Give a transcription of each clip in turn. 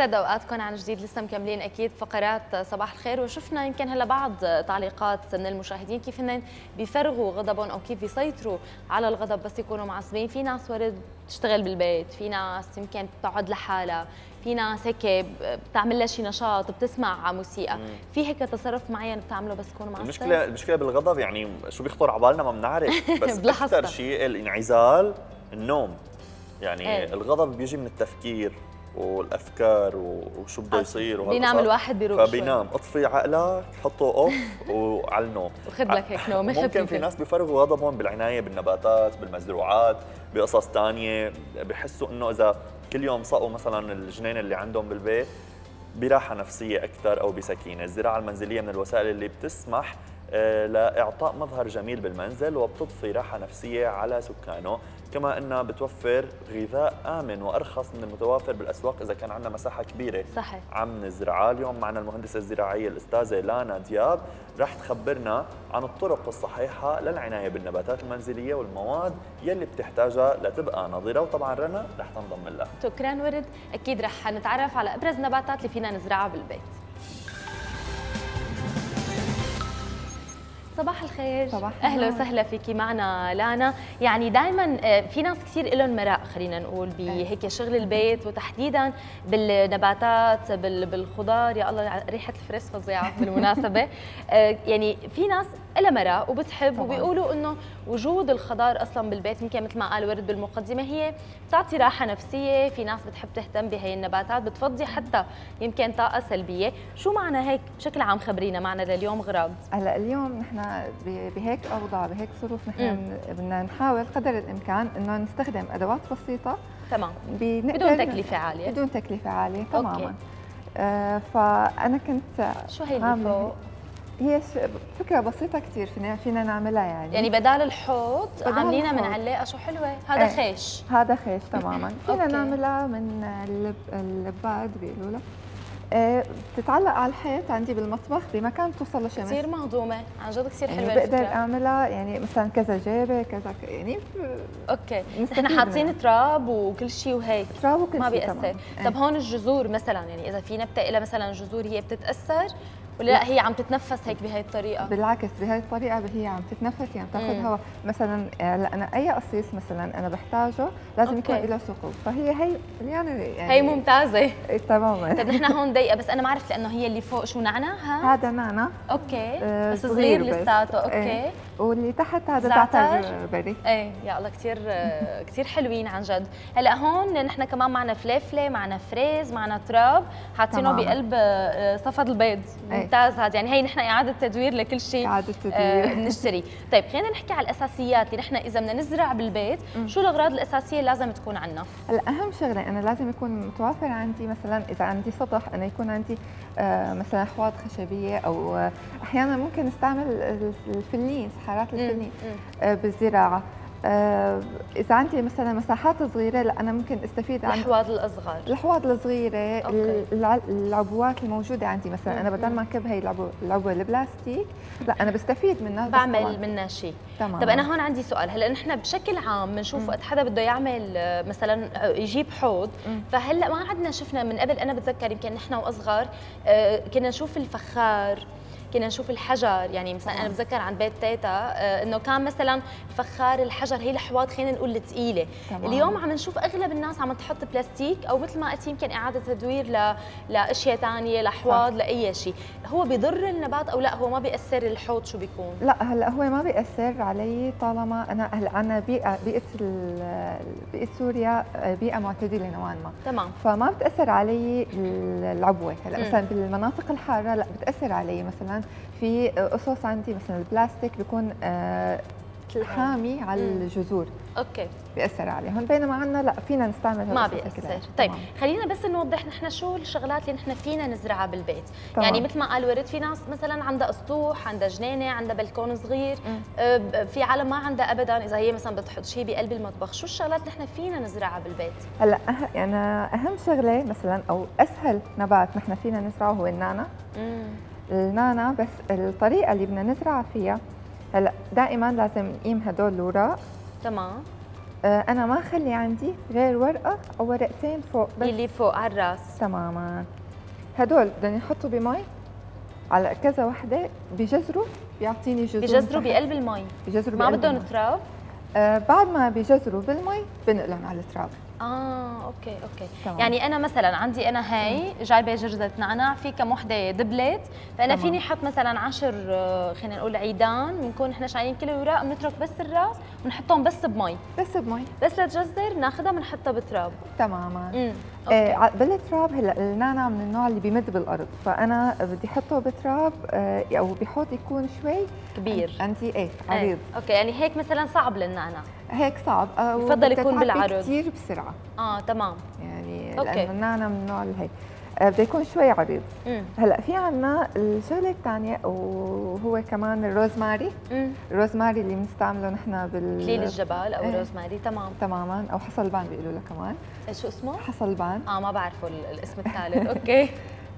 يسعد اوقاتكم عن جديد لسه مكملين أكيد فقرات صباح الخير وشفنا يمكن هلا بعض تعليقات من المشاهدين كيف هن بيفرغوا غضبهم أو كيف يسيطروا على الغضب بس يكونوا معصبين. في ناس ورد بتشتغل بالبيت في ناس يمكن بتقعد لحالها في ناس هيك بتعمل لها شي نشاط بتسمع موسيقى. مم. في هيك تصرف معين بتعمله بس تكونوا معصبين؟ المشكلة المشكلة بالغضب يعني شو بيخطر على بالنا ما بنعرف بس أكثر شيء الانعزال النوم. يعني إيه. الغضب بيجي من التفكير. والأفكار وشو بده يصير بينام الواحد بيروح فبينام. اطفي عقلك حطه اوف وعلى النوم. وخذ لك هيك نوم ممكن في ناس بيفرغوا غضبهم بالعناية بالنباتات بالمزروعات بقصص ثانية بحسوا إنه إذا كل يوم سقوا مثلا الجنين اللي عندهم بالبيت براحة نفسية أكثر أو بسكينة، الزراعة المنزلية من الوسائل اللي بتسمح آه، لإعطاء مظهر جميل بالمنزل وبتضفي راحة نفسية على سكانه. كما أنها بتوفر غذاء آمن وأرخص من المتوافر بالأسواق إذا كان عندنا مساحة كبيرة. صحيح. عم نزرعها اليوم معنا المهندسة الزراعية الأستاذة لانا دياب. رح تخبرنا عن الطرق الصحيحة للعناية بالنباتات المنزلية والمواد يلي بتحتاجها لتبقى نظيرة. وطبعا رنا رح تنضم لها. شكرا ورد. أكيد رح نتعرف على أبرز النباتات اللي فينا نزرعها بالبيت. صباح الخير. صباح أهلا وسهلا فيكي معنا لانا. يعني دائما آه، في ناس كثير لهم مراء خلينا نقول بهيك شغل البيت وتحديدا بالنباتات بالخضار. يا الله ريحة الفريس فظيعه بالمناسبة. آه، يعني في ناس لها مراء وبتحب طبعا. وبيقولوا إنه وجود الخضار أصلا بالبيت يمكن مثل ما قال ورد بالمقدمة هي بتعطي راحة نفسية في ناس بتحب تهتم بهي النباتات بتفضي حتى يمكن طاقة سلبية. شو معنى هيك بشكل عام خبرينا معنا لليوم غراض هلا اليوم نحن بهيك أوضاع بهيك ظروف نحن بدنا نحاول قدر الإمكان إنه نستخدم أدوات بسيطة. تمام. بدون تكلفة عالية. بدون تكلفة عالية تماما. أوكي. آه فأنا كنت شو هي اللي فوق؟ هي فكرة بسيطة كثير فينا فينا نعملها يعني. يعني بدال الحوض عاملينها من علاقة شو حلوة؟ هذا إيه. خيش. هذا خيش تماما. فينا نعملها من اللب اللباد بيقولوا له إيه، بتتعلق على الحيط عندي بالمطبخ بمكان توصل لشمس كثير مهضومه عن جد كثير حلوة يعني بقدر أعملها يعني مثلا كذا جيبة كذا يعني أوكي. نحن حاطين تراب وكل شيء وهيك. تراب وكل شيء ما بيأثر. طب هون الجذور مثلا يعني إذا في نبته لها مثلا جذور هي بتتأثر؟ ولا لا هي عم تتنفس هيك بهي الطريقة؟ بالعكس بهي الطريقة هي عم تتنفس يعني بتاخذ هواء مثلا أنا أي قصيص مثلا أنا بحتاجه لازم okay. يكون له ثقوب. فهي هي يعني, يعني هي ممتازة. إيه، تماما. طيب نحن هون ضيقة بس أنا ما عرفت لأنه هي اللي فوق شو نعنع هذا نعنع okay. آه بس صغير لساته. okay. إيه. واللي تحت هذا زعتر؟ بري إيه يا الله كثير كثير حلوين عن جد. هلا هون نحن كمان معنا فليفلة معنا فريز معنا تراب حاطينه بقلب آه، صفط البيض. إيه. ممتاز هذا. يعني هي نحن إعادة تدوير لكل شيء إعادة تدوير. آه بنشتري. طيب خلينا نحكي على الأساسيات اللي نحن إذا بدنا نزرع بالبيت. شو الأغراض الأساسية اللي لازم تكون عندنا هلا أهم شغلة أنا لازم يكون متوافر عندي مثلا إذا عندي سطح أنا يكون عندي آه مثلا احواض خشبية أو أحيانا ممكن نستعمل الفلين سحرات الفلين آه بالزراعة. آه إذا عندي مثلا مساحات صغيرة لا أنا ممكن أستفيد عن الأحواض الأصغر. الأحواض الصغيرة العبوات الموجودة عندي مثلا. أنا بدل ما انكب هي العبوة البلاستيك لا أنا بستفيد منها بعمل منها شيء. تمام طب أنا هون عندي سؤال. هلأ نحن بشكل عام بنشوف وقت حدا بده يعمل آه، مثلا يجيب حوض فهلأ ما عندنا شفنا من قبل أنا بتذكر يمكن نحن وأصغر كنا نشوف الفخار كنا نشوف الحجر يعني مثلا أنا بتذكر عن بيت تيتا آه، إنه كان مثلا فخار الحجر هي الحواض خلينا نقول الثقيله اليوم عم نشوف أغلب الناس عم تحط بلاستيك أو مثل ما قلت يمكن إعادة تدوير ل... لأشياء ثانية لحواض لأي شيء. هو بيضر النبات أو لا؟ هو ما بيأثر الحوض شو بيكون؟ لا هلأ هو ما بيأثر علي طالما أنا هلأ أنا بيئة بيئة بيئة سوريا آه، بيئة معتدلة نوعا ما. تمام. فما بتأثر علي العبوة. هلأ مثلا بالمناطق الحارة لأ بتأثر علي. مثلا في قصص عندي مثلا البلاستيك بيكون آه، حامي على الجذور. أوكي. بيأثر عليهم. بينما عندنا لا فينا نستعمل ما بيأثر. طيب تمام. خلينا بس نوضح نحن شو الشغلات اللي نحن فينا نزرعها بالبيت. طبعا. يعني مثل ما قال ورد في ناس مثلا عندها اسطوح عندها جنينة عندها بلكون صغير. آه في عالم ما عندها ابدا. إذا هي مثلا بتحط شيء بقلب المطبخ شو الشغلات اللي نحن فينا نزرعها بالبيت؟ هلأ أه يعني أهم شغلة مثلا أو أسهل نبات نحن فينا نزرعه هو النانا النانا بس الطريقة اللي بدنا نزرع فيها هلأ دائما لازم نقيم هدول الوراق. تمام. آه أنا ما اخلي عندي غير ورقة أو ورقتين فوق بس. اللي فوق على الرأس. تماما. هدول بدهم يحطوا بمي. على كذا وحدة بجزروا بيعطيني جذور بجزروا بقلب المي. بجزروا ما بدهم تراب. آه بعد ما بيجزروا بالمي بنقلهم على التراب. آه okay okay. تمام. يعني أنا مثلا عندي أنا هاي جايبة جرزة نعناع في كم وحدة دبلت فأنا تمام. فيني أحط مثلا 10 آه، خلينا نقول عيدان بنكون إحنا شايلين كل الاوراق بنترك بس الراس ونحطهم بس بمي. بس بمي. بس لتجزر ناخذها بنحطها بتراب تماما. آه بالتراب هلأ النعناع من النوع اللي بيمد بالأرض فأنا بدي احطه بتراب آه أو بحوض يكون شوي. كبير. عندي إيه عريض. إيه. okay يعني هيك مثلا صعب للنعناع هيك صعب بفضل يكون بالعرض. كثير بسرعة. آه تمام. يعني okay. لأنه النعناع من النوع اللي هيك. آه، بده يكون شوي عريض. هلأ في عنا الشغله الثانية وهو كمان الروزماري. الروزماري اللي بنستعمله نحن باكليل الجبل أو إيه. روزماري تمام. تماما. أو حصلبان بيقولوا له كمان. شو اسمه؟ حصلبان آه ما بعرفه الاسم الثالث. okay.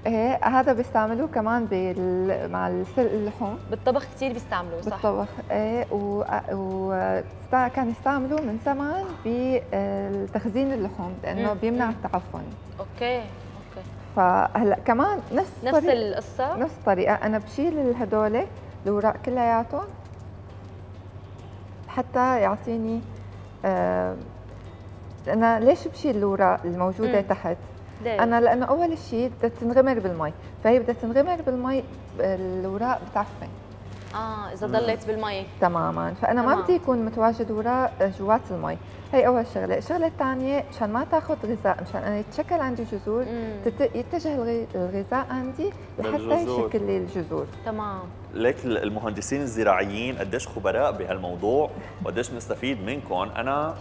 إيه هذا بيستعملوه كمان بال... مع سلق اللحوم. بالطبخ كثير بيستعملوه صح؟ بالطبخ. إيه و... و... كان يستعملوه من زمان بتخزين اللحوم لأنه بيمنع التعفن. okay. فهلا كمان نفس نفس طريقة القصة نفس الطريقة أنا بشيل هدول الاوراق كلياتهم حتى يعطيني آه أنا ليش بشيل الاوراق الموجودة مم. تحت ليه؟ أنا لأنه أول شيء بدها تنغمر بالمي فهي بدها تنغمر بالمي الاوراق بتعفن آه إذا ضلت بالمي. تماما. فأنا تمام. ما بدي يكون متواجد وراء جوات المي. هي أول شغلة. الشغلة الثانية مشان ما تاخذ غذاء مشان أنا يتشكل عندي جذور يتجه الغذاء عندي لحتى يشكل لي الجذور. تمام. ليك المهندسين الزراعيين قديش خبراء بهالموضوع وقديش بنستفيد منكم. أنا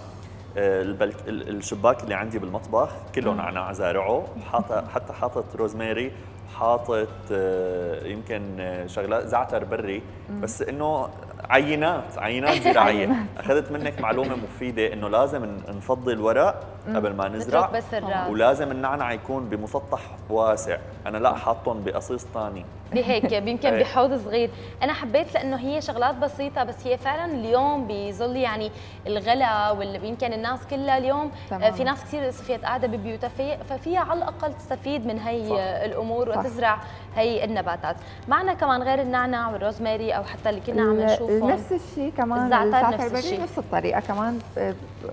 البلك الشباك اللي عندي بالمطبخ كله نعناع زارعه حاطط حتى حاطط روزماري حاطط آه، يمكن آه، شغلات زعتر بري. بس إنه عينات عينات زراعية. أخذت منك معلومة مفيدة إنه لازم نفضي الورق قبل ما نزرع. بس الراس ولازم النعنع يكون بمسطح واسع. أنا لا حاطهم بقصيص ثاني بهيك يمكن إيه. بحوض صغير. أنا حبيت لأنه هي شغلات بسيطة بس هي فعلا اليوم بظل يعني الغلا ويمكن الناس كلها اليوم تمام. آه، في ناس كثير صفيت قاعدة ببيوتها. في ففيها على الأقل تستفيد من هي صح. الأمور وتزرع هي النباتات. معنا كمان غير النعناع والروزماري أو حتى اللي كنا عم نشوفهم. نفس الشيء كمان. الزعتر نفس الشيء نفس الطريقة كمان.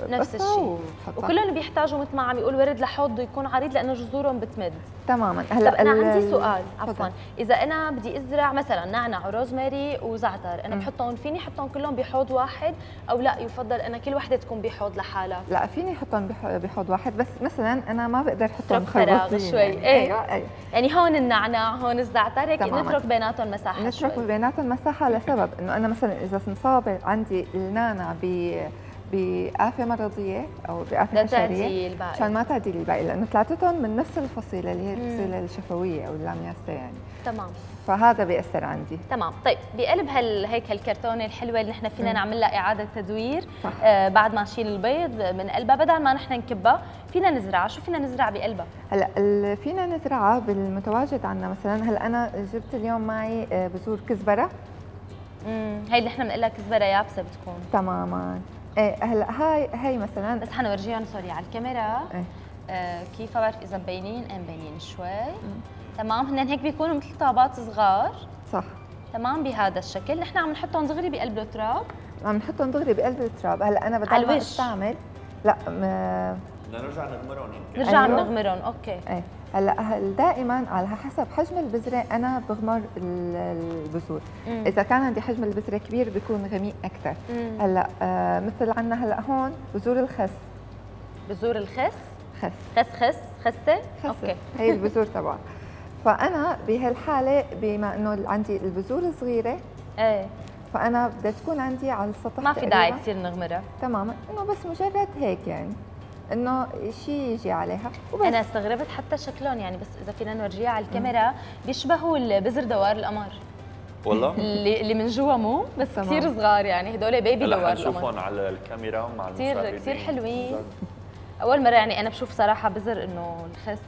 نفس الشيء وكلهم بيحتاجوا مثل ما عم يقول ورد لحوض يكون عريض لأنه جذورهم بتمد. تماما. هلا أنا عندي سؤال عفوا. إذا أنا بدي أزرع مثلا نعنع وروزماري وزعتر أنا بحطهم فيني أحطهم كلهم بحوض واحد؟ أو لا يفضل أنا كل وحدة تكون بحوض لحالها؟ لا فيني أحطهم بحوض واحد. بس مثلا أنا ما بقدر أحطهم فراغ شوي. يعني. إيه؟ أيوه أيوه. يعني هون النعناع هون الزعتر هيك نترك بيناتهم مساحة نترك بيناتهم مساحة لسبب. إنه أنا مثلا إذا مصابه عندي النعنع ب بآفة مرضية أو بآفة حشرية عشان ما تعدي الباقي لأنه ثلاثتهم من نفس الفصيلة اللي هي الفصيلة الشفوية أو اللامياستا يعني. تمام. فهذا بيأثر عندي. تمام. طيب بقلب هال هيك هالكرتونة الحلوة اللي نحن فينا نعمل لها إعادة تدوير صح. آه بعد ما نشيل البيض من قلبها بدل ما نحن نكبها فينا نزرعها شو فينا نزرع بقلبها؟ هلأ فينا نزرعها بالمتواجد عندنا مثلا هلأ أنا جبت اليوم معي آه، بذور كزبرة. امم هي اللي نحن بنقول لها كزبرة يابسة بتكون. تماما. إيه هلا هاي هي مثلا بس حنورجيهم sorry على الكاميرا. إيه. آه كيف بعرف إذا مبينين؟ إيه مبينين شوي. تمام هن هيك بيكونوا مثل طابات صغار. صح. تمام بهذا الشكل. نحن عم نحطهم دغري بقلب التراب. عم نحطهم دغري بقلب التراب. هلا أنا بدل ما استعمل لا بدنا نرجع نغمرهم يمكن. نرجع أيوه. نغمرهم okay. إيه. هلا دائما على حسب حجم البذرة أنا بغمر البذور. إذا كان عندي حجم البذرة كبير بيكون غميق أكثر هلأ آه مثل عندنا هلأ هون بذور الخس. بذور الخس؟ خس. خس خس خسة؟ أوكي. هي البذور تبعها فأنا بهالحالة بما إنه عندي البذور صغيرة إيه. فأنا بدها تكون عندي على السطح ما في داعي كثير نغمرها. تماما. إنه بس مجرد هيك يعني. إنه شيء يجي عليها. وبس. أنا استغربت حتى شكلهم يعني بس إذا فينا نورجيها على الكاميرا بيشبهوا البزر دوار القمر. والله؟ اللي اللي من جوا مو بس كثير صغار يعني هدول baby دوار القمر. نشوفهم على الكاميرا مع كثير كثير حلوين. أول مرة يعني أنا بشوف صراحة بزر إنه الخس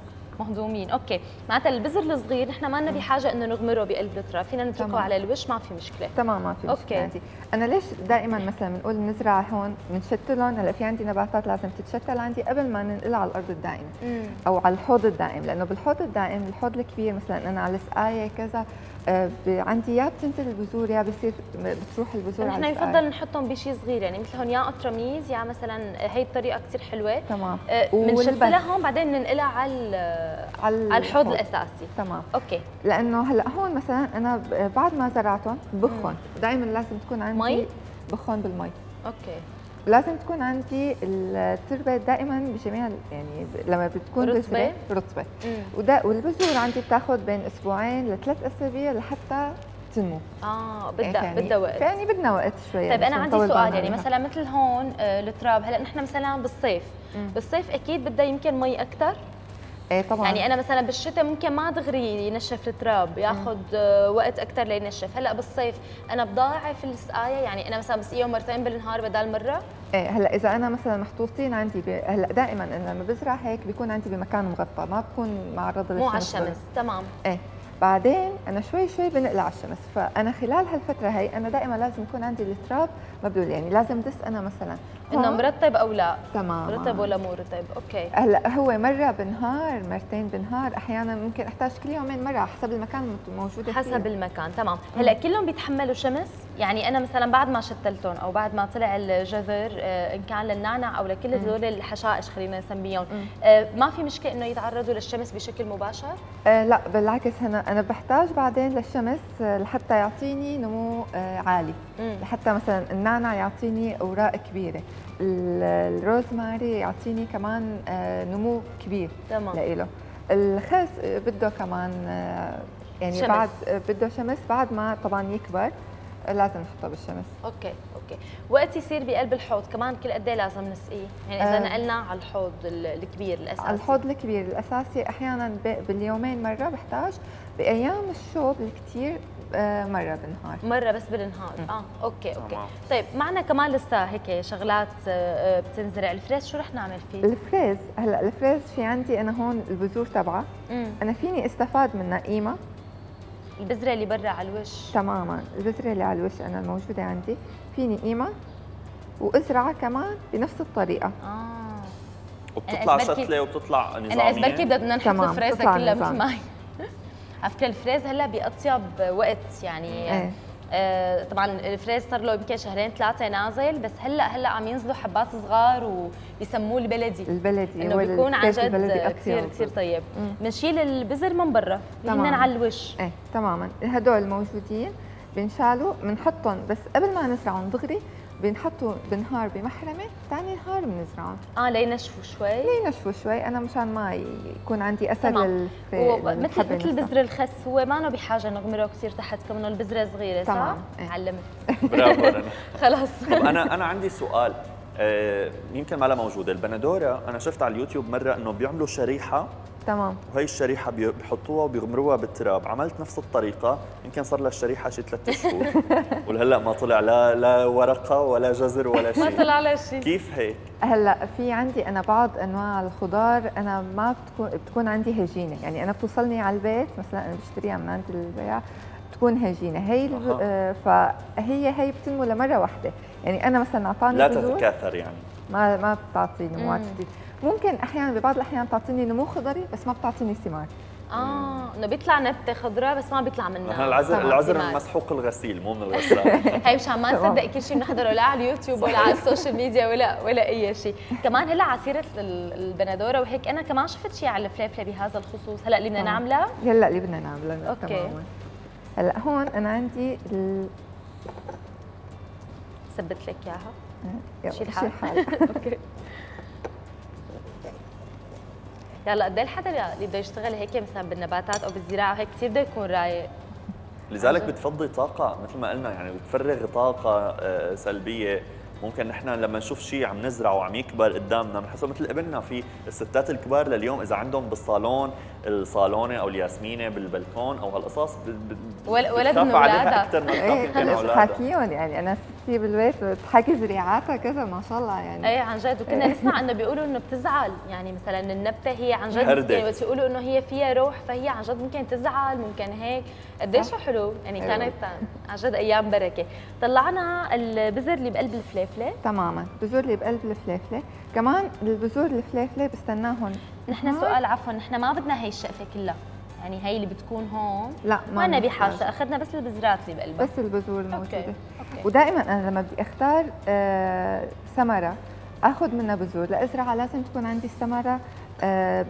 مهضومين. okay معناتها البذر الصغير نحن ما لنا بحاجة إنه نغمره بقلب التراب فينا نتركه على الوش ما في مشكلة. تمام ما في مشكلة okay عندي. أنا ليش دائما مثلا بنقول نزرع هون بنشتلهم؟ هلأ في عندي نباتات لازم تتشتل عندي قبل ما ننقلها على الأرض الدائمة مم. أو على الحوض الدائم لأنه بالحوض الدائم الحوض الكبير مثلا أنا على السقاية كذا عندي يا بتنزل البذور يا بصير بتروح البذور نحن يفضل نحطهم بشيء صغير يعني مثل هون يا قطرميز يا مثلا هي الطريقة كثير حلوة. تمام. آه هون بعدين ننقلها على على الحوض الأساسي. تمام. okay. لأنه هلأ هون مثلا أنا بعد ما زرعتهم بخهم دائما لازم تكون عندي مي؟ بخهم بالمي. okay. لازم تكون عندي التربة دائما بجميع يعني لما بتكون رطبة؟ رطبة. والبذور عندي بتاخذ بين أسبوعين لثلاث أسابيع لحتى تنمو. آه بدها يعني بدها وقت. يعني بدنا وقت شوي طيب أنا عندي سؤال. يعني مثلا مثل هون آه، التراب هلأ نحن مثلا بالصيف. مم. بالصيف أكيد بدها يمكن مي أكثر إيه طبعا. يعني أنا مثلا بالشتاء ممكن ما دغري ينشف التراب ياخذ وقت أكثر لينشف. هلأ بالصيف أنا بضاعف السقاية يعني أنا مثلا بسقيهم مرتين بالنهار بدل مرة. إيه هلأ إذا أنا مثلا محطوطين عندي ب... هلأ دائما لما بزرع هيك بيكون عندي بمكان مغطى ما بكون معرضة للشمس مو على الشمس تمام. إيه. بعدين أنا شوي شوي بنقلع الشمس فأنا خلال هالفترة هي أنا دائما لازم يكون عندي التراب مبلول يعني لازم دس أنا مثلا. إنه مرتب أو لا؟ تمام مرتب ولا مو مرتب أوكي. هلأ هو مرة بالنهار مرتين بالنهار أحيانا ممكن أحتاج كل يومين مرة حسب المكان الموجود حسب فيه. المكان تمام. هلأ كلهم بيتحملوا شمس؟ يعني أنا مثلا بعد ما شتلتهم أو بعد ما طلع الجذر آه، إن كان للنعنع أو لكل هذول الحشائش خلينا نسميهم آه، ما في مشكلة إنه يتعرضوا للشمس بشكل مباشر؟ آه لا بالعكس أنا أنا بحتاج بعدين للشمس لحتى يعطيني نمو عالي. لحتى مثلا النعنع يعطيني أوراق كبيرة. الروزماري يعطيني كمان نمو كبير تمام. لإله. الخس بده كمان يعني شمس. بعد بده شمس بعد ما طبعا يكبر. لازم نحطه بالشمس okay okay. وقت يصير بقلب الحوض كمان كل قد إيه لازم نسقيه؟ يعني إذا آه. نقلنا على الحوض الكبير الأساسي. على الحوض الكبير الأساسي أحيانا باليومين مرة بحتاج بأيام الشوب الكثير آه مرة بالنهار. مرة بس بالنهار. م. آه okay okay. طيب معنا كمان لسه هيك شغلات آه بتنزرع. الفريز شو رح نعمل فيه؟ الفريز هلأ الفريز في عندي أنا هون البذور تبعه. أنا فيني استفاد منها قيمة. البذرة اللي برا على الوش. تماما. البذرة اللي على الوش أنا الموجوده عندي. فيني قيمة وازرعها كمان بنفس الطريقة. آه. وبتطلع شتله وبتطلع نظامية. أنا بركي بدنا نحط الفريزة كلها مثل ما هي على فكره الفريز هلأ بأطيب وقت يعني. إيه. آه طبعا الفريز صار له يمكن شهرين ثلاثة نازل بس هلأ هلأ عم ينزلوا حبات صغار وبيسموه البلدي. البلدي إنه بيكون عن جد كثير كثير طيب. بنشيل البذر من برا هن على الوش. إيه تماما. هدول موجودين بنشالوا بنحطهم. بس قبل ما نزرعهم دغري بنحطوا بالنهار بمحرمة ثاني نهار بنزرعهم آه لينشفوا شوي. لينشفوا شوي أنا مشان ما يكون عندي أثر لل مثل مثل بذر الخس هو ما بحاجة نغمره كثير تحت كونه البذره صغيرة صح؟ تمام إيه. علمت. برافو خلاص. أنا أنا عندي سؤال. آه يمكن ما لها موجوده البندورة أنا شفت على اليوتيوب مرة إنه بيعملوا شريحة تمام. وهي الشريحة بيحطوها وبيغمروها بالتراب. عملت نفس الطريقة يمكن صار لها الشريحة شي ثلاث شهور. ولهلأ ما طلع لا لا ورقة ولا جزر ولا شيء. ما طلع لا شيء. كيف هيك؟ هلأ في عندي أنا بعض أنواع الخضار أنا ما بتكون بتكون عندي هجينه يعني أنا بتوصلني على البيت مثلا أنا بشتريها من عند البياع بتكون هجينه هي أه. فهي هي بتنمو لمرة واحدة. يعني أنا مثلا أعطاني لا تتكاثر يعني. ما ما بتعطيني نموات جديد ممكن أحيانا ببعض الأحيان تعطيني نمو خضري بس ما بتعطيني ثمار آه إنه بيطلع نبتة خضراء بس ما بيطلع منها. العذر العذر المسحوق الغسيل مو من الغسالة. هي مشان ما نصدق كل شيء بنحضره لا على اليوتيوب ولا على السوشيال ميديا ولا ولا أي شيء كمان هلأ على سيرة البندورة وهيك أنا كمان شفت شيء على الفليفله بهذا الخصوص. هلأ اللي بدنا نعملها؟ هلا اللي بدنا نعملها okay. هلأ هون أنا عندي ال... ثبت لك إياها. شيل حالك. okay. يلا قد إيه الحدا اللي بده يشتغل هيك مثلا بالنباتات أو بالزراعة هيك كثير بده يكون رايق لذلك بتفضي طاقة مثل ما قلنا يعني بتفرغ طاقة آه، سلبية. ممكن نحن لما نشوف شيء عم نزرعه وعم يكبر قدامنا بنحسه مثل قبلنا في الستات الكبار لليوم إذا عندهم بالصالون الصالونة أو الياسمينة بالبلكون أو هالقصص ولد من اولادها أكثر من إيه حكيهم يعني أنا شيء بالبيت بتحكي زريعاتها كذا ما شاء الله يعني. إيه عن جد. وكنا نسمع إنه بيقولوا إنه بتزعل. يعني مثلا النبتة هي عن جد هردت. بس يقولوا إنه هي فيها روح فهي عن جد ممكن تزعل ممكن هيك. قديش حلو؟ يعني أيوة. كانت عن جد أيام بركة. طلعنا البذر اللي بقلب الفليفله تماما. البذور اللي بقلب الفليفله كمان البذور الفليفله بستناهم نحن. سؤال عفوا نحن ما بدنا هي الشقفة كلها. يعني هي اللي بتكون هون. لا ما بنحتاج. بحاجة؟ أخذنا بس البذرات اللي بقلبها. بس البذور الموجودة. okay. ودائما أنا لما بدي أختار آه ثمره آخذ منها بذور لازرعها لازم تكون عندي الثمره آه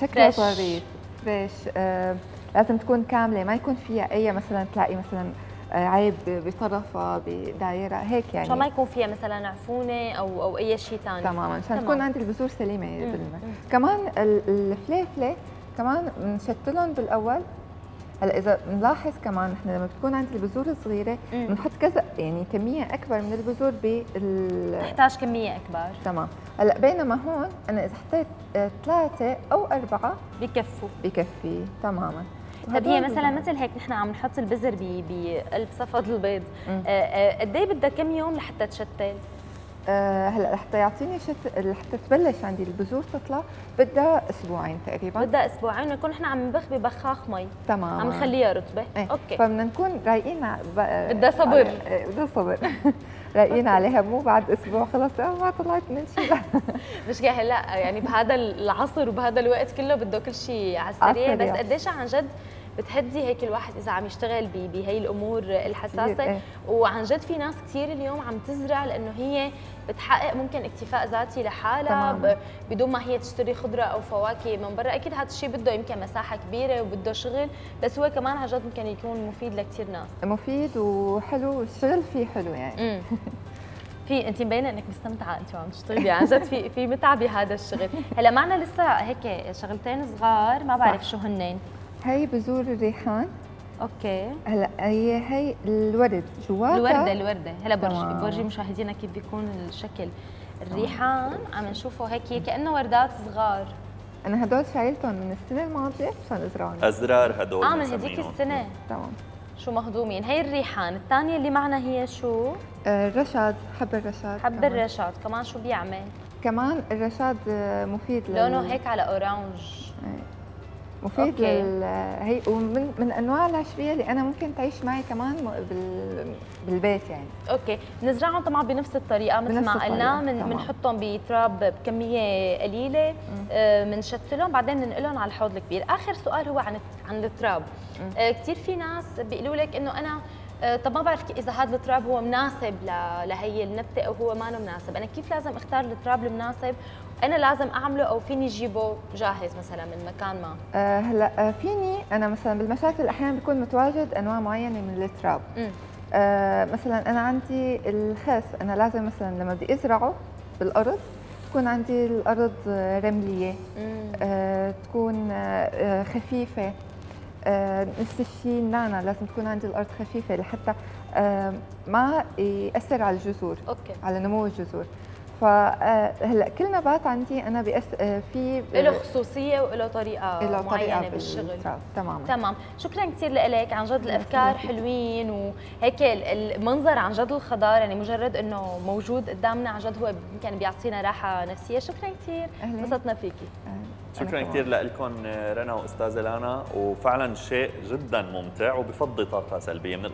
شكلها. ظريف fresh آه لازم تكون كاملة. ما يكون فيها أي مثلا تلاقي مثلا آه عيب بطرفها بدايره هيك يعني. عشان ما يكون فيها مثلا عفونة أو أو أي شيء ثاني تماما عشان. تكون عندي البذور سليمة. بالماء. كمان ال- الفليفله كمان بنشتلهم بالأول هلأ إذا بنلاحظ كمان نحن لما بتكون عندي البذور صغيره مم. بنحط كذا يعني كمية أكبر من البذور بال تحتاج كمية أكبر تمام هلأ بينما هون أنا إذا حطيت آه، ثلاثة أو أربعة بكفوا بكفي تماما طب هي مثلا مثل هيك نحن عم نحط البذر بقلب صفد البيض. آه، آه، قد إيه بدها كم يوم لحتى تشتل؟ آه هلا لحتى يعطيني شت لحتى تبلش عندي البذور تطلع. بدها أسبوعين تقريبا. بدها أسبوعين ونكون نحن عم نبخ ببخاخ مي. تماما. عم نخليها رطبه إيه. أوكي. فبدنا نكون رايقين بدها صبر. إيه، بدها صبر رايقين عليها. مو بعد أسبوع. خلص. آه، ما طلعت من شيء مش هلا يعني بهذا العصر وبهذا الوقت كله بده كل شيء على السريع. بس. قديش عن جد بتهدي هيك الواحد إذا عم يشتغل بهي الأمور الحساسة. إيه. وعن جد في ناس كثير اليوم عم تزرع لأنه هي بتحقق ممكن اكتفاء ذاتي لحالها بدون ما هي تشتري خضرة أو فواكه من برا. أكيد هذا الشيء بده يمكن مساحة كبيرة وبده شغل بس هو كمان عن جد ممكن يكون مفيد لكثير ناس. مفيد وحلو الشغل فيه حلو يعني. في انت مبينة إنك مستمتعة انت وعم تشتغلي. عن جد في في متعة بهذا الشغل. هلأ معنا لسه هيك شغلتين صغار ما بعرف. شو هنن هي بذور الريحان. أوكي. هلا هي هي الورد جواتها. الوردة الوردة. هلا برجي. برجي مشاهدينا كيف بيكون الشكل. الريحان عم نشوفه هيك كأنه وردات صغار. أنا هدول شايلتهم من السنة الماضية مشان أزرعهم. أزرار هدول آه من هذيك. السنة. تمام. شو مهضومين. هي الريحان. الثانية اللي معنا هي شو؟ آه، الرشاد. حب الرشاد حب كمان. الرشاد. كمان شو بيعمل؟ كمان الرشاد آه، مفيد لل- لونه هيك على orange. إيه. مفيد. لل... هي ومن من أنواع العشبيه اللي أنا ممكن تعيش معي كمان بال... بالبيت يعني. okay. بنزرعهم طبعا بنفس الطريقة مثل ما قلنا من. بنحطهم بتراب بكمية قليلة بنشتلهم بعدين بننقلهم على الحوض الكبير. آخر سؤال هو عن عن التراب. آه كثير في ناس بيقولوا لك إنه أنا آه، طب ما بعرف إذا هذا التراب هو مناسب لهي النبتة أو هو ما مناسب. أنا كيف لازم أختار التراب المناسب أنا لازم أعمله أو فيني أجيبه جاهز مثلا من مكان ما؟ آه هلأ آه فيني أنا مثلا بالمشاتل أحيانا بيكون متواجد أنواع معينة من التراب. آه مثلا أنا عندي الخس أنا لازم مثلا لما بدي أزرعه بالارض تكون عندي الأرض رملية. آه تكون آه آه، خفيفة. آه نفس الشيء النانا لازم تكون عندي الأرض خفيفة لحتى ما يأثر على الجذور على نمو الجذور. فهلا كل نبات عندي أنا بيأس آه، في له خصوصية وله طريقة له معينة طريقه بالشغل. تماما تمام. شكرا كثير لك عن جد الأفكار حلوين وهيك ال- المنظر عن جد الخضار يعني مجرد إنه موجود قدامنا عن جد هو يمكن بيعطينا راحة نفسية. شكرا كثير. انبسطنا فيكي آه، شكرا كثير لكم رنا وأستاذة لانا وفعلا شيء جدا ممتع وبفضي طاقة سلبية من